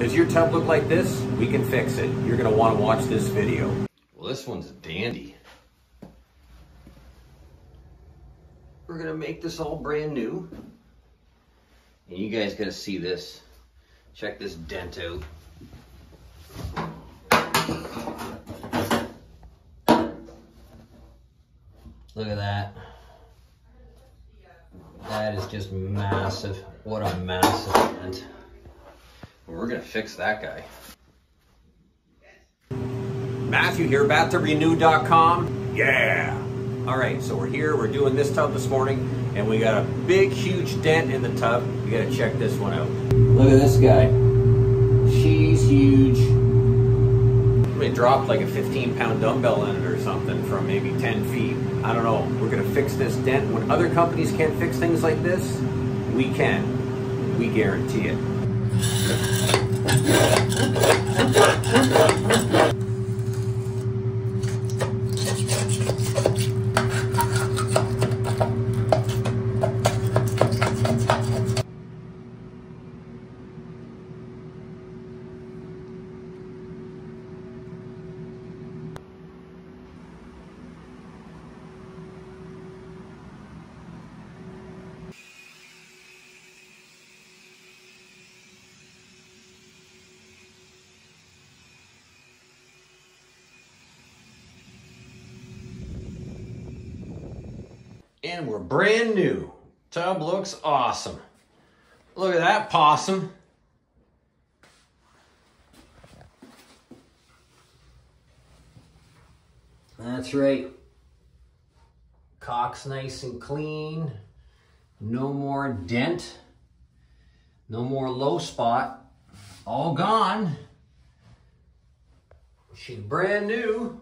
Does your tub look like this? We can fix it. You're gonna wanna watch this video. Well, this one's dandy. We're gonna make this all brand new. And you guys gotta see this. Check this dent out. Look at that. That is just massive. What a massive dent. We're gonna fix that guy. Matthew here, bathtubrenew.com. Yeah. All right, so we're here, we're doing this tub this morning, and we got a big, huge dent in the tub. We gotta check this one out. Look at this guy. She's huge. It dropped like a 15 pound dumbbell in it or something from maybe 10 feet. I don't know. We're gonna fix this dent. When other companies can't fix things like this, we can. We guarantee it. Thank you. And we're brand new. Tub looks awesome. Look at that possum. That's right. Caulk's nice and clean. No more dent. No more low spot. All gone. She's brand new.